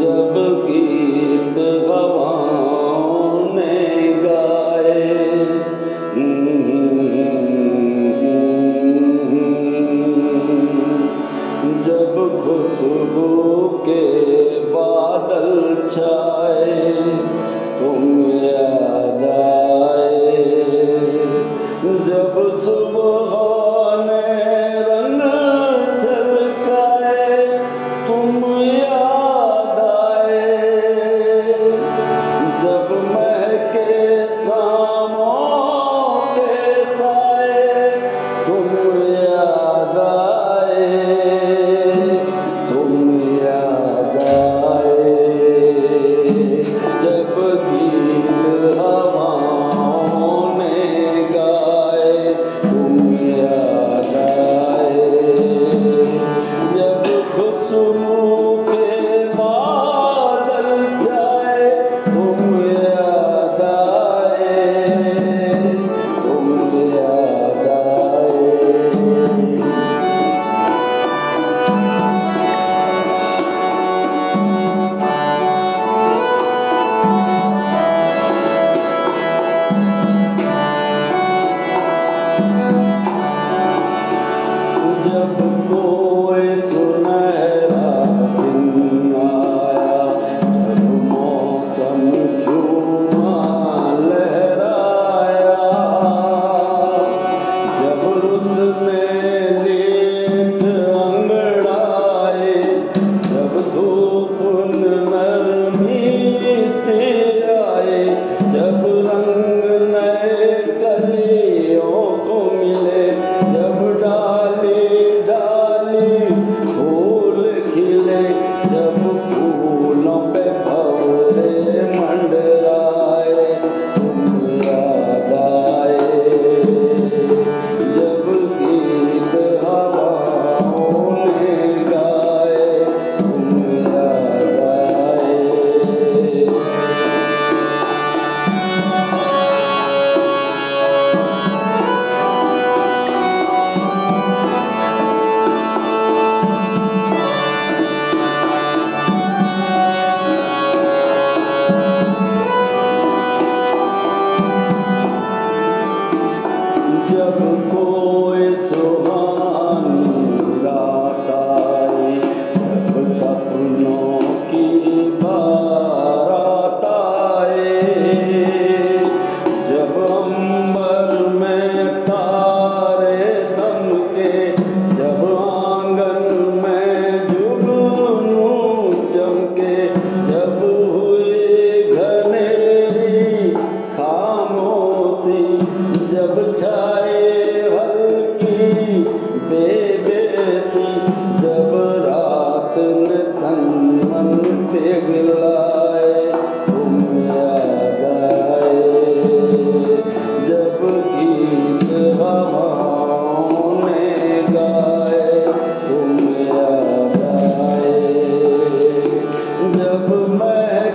جب گیت گواؤں نے گائے۔ جب خوشبو کے بادل چھائے تم یاد Ella tocó.